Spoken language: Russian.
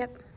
Yep.